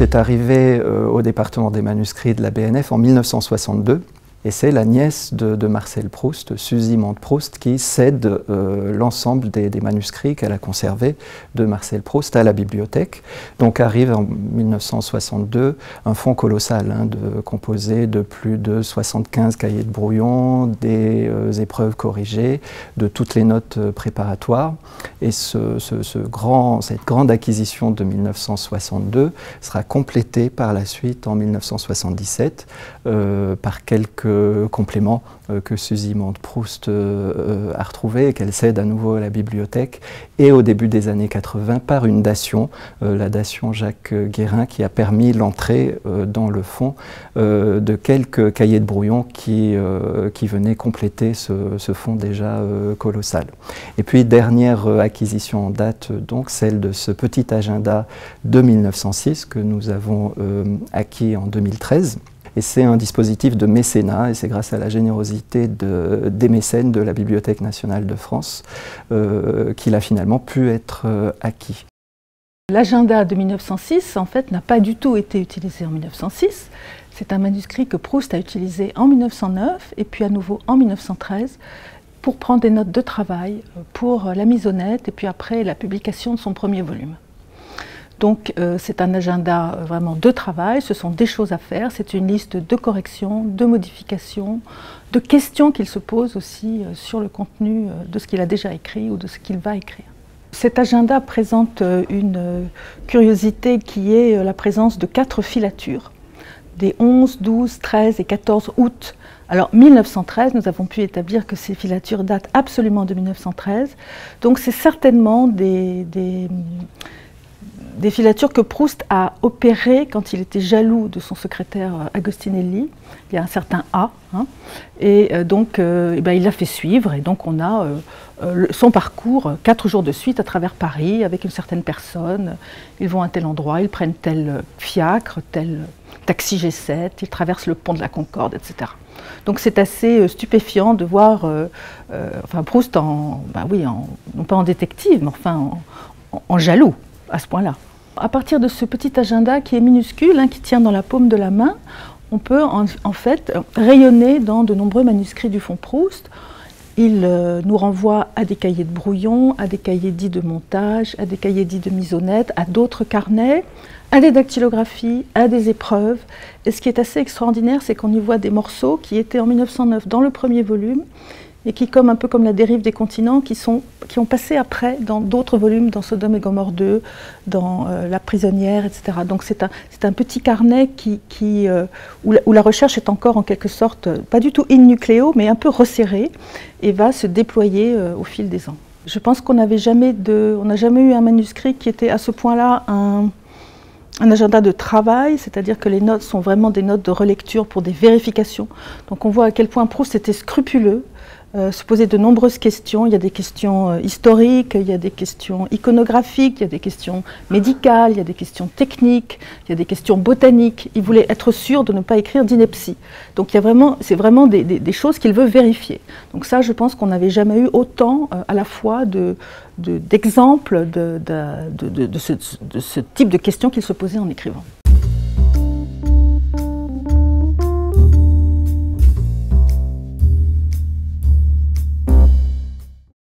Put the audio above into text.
est arrivé au département des manuscrits de la BNF en 1962 et c'est la nièce de, Marcel Proust, Suzy Mante Proust, qui cède euh, l'ensemble des, manuscrits qu'elle a conservés de Marcel Proust à la bibliothèque. Donc arrive en 1962 un fonds colossal, hein, composé de plus de 75 cahiers de brouillon, des euh, épreuves corrigées, de toutes les notes euh, préparatoires. Et cette grande acquisition de 1962 sera complétée par la suite en 1977 par quelques complément euh, que Suzy Mante-Proust euh, euh, a retrouvé et qu'elle cède à nouveau à la bibliothèque et au début des années 80 par une dation, la dation Jacques Guérin qui a permis l'entrée dans le fond de quelques cahiers de brouillon qui, qui venaient compléter ce, ce fond déjà colossal. Et puis dernière acquisition en date donc celle de ce petit agenda de 1906 que nous avons acquis en 2013 et c'est un dispositif de mécénat, et c'est grâce à la générosité des mécènes de la Bibliothèque nationale de France euh, qu'il a finalement pu être euh, acquis. L'agenda de 1906, en fait, n'a pas du tout été utilisé en 1906. C'est un manuscrit que Proust a utilisé en 1909 et puis à nouveau en 1913 pour prendre des notes de travail pour la mise au net et puis après la publication de son premier volume. Donc euh, c'est un agenda euh, vraiment de travail, ce sont des choses à faire, c'est une liste de corrections, de modifications, de questions qu'il se pose aussi euh, sur le contenu de ce qu'il a déjà écrit ou de ce qu'il va écrire. Cet agenda présente une curiosité qui est la présence de quatre filatures, des 11, 12, 13 et 14 août. Alors 1913, nous avons pu établir que ces filatures datent absolument de 1913, donc c'est certainement des des filatures que Proust a opérées quand il était jaloux de son secrétaire euh, Agostinelli. Il y a un certain A. Hein. et euh, donc, euh, eh ben, il l'a fait suivre. Et donc, on a son parcours quatre jours de suite à travers Paris avec une certaine personne. Ils vont à tel endroit, ils prennent tel fiacre, tel taxi G7, ils traversent le pont de la Concorde, etc. Donc c'est assez stupéfiant de voir, enfin Proust en, ben oui, non pas en détective, mais enfin en jaloux à ce point-là. À partir de ce petit agenda qui est minuscule, hein, qui tient dans la paume de la main, on peut en, fait rayonner dans de nombreux manuscrits du fond Proust. Il euh, nous renvoie à des cahiers de brouillon, à des cahiers dits de montage, à des cahiers dits de mise au net, à d'autres carnets, à des dactylographies, à des épreuves. Et ce qui est assez extraordinaire, c'est qu'on y voit des morceaux qui étaient en 1909 dans le premier volume et qui, comme un peu comme la dérive des continents, qui, sont, qui ont passé après dans d'autres volumes, dans Sodome et Gomorre 2, dans euh, La prisonnière, etc. Donc c'est un, un, petit carnet qui, euh, où, la, recherche est encore en quelque sorte, pas du tout in nucléo, mais un peu resserrée, et va se déployer euh, au fil des ans. Je pense qu'on n'avait jamais, de, on n'a jamais eu un manuscrit qui était à ce point-là un, un agenda de travail, c'est-à-dire que les notes sont vraiment des notes de relecture pour des vérifications. Donc on voit à quel point Proust était scrupuleux euh, se poser de nombreuses questions. Il y a des questions euh, historiques, il y a des questions iconographiques, il y a des questions médicales, il y a des questions techniques, il y a des questions botaniques. Il voulait être sûr de ne pas écrire d'ineptie. Donc il y a vraiment, c'est vraiment des, choses qu'il veut vérifier. Donc ça, je pense qu'on n'avait jamais eu autant euh, à la fois de, d'exemples de ce type de questions qu'il se posait en écrivant.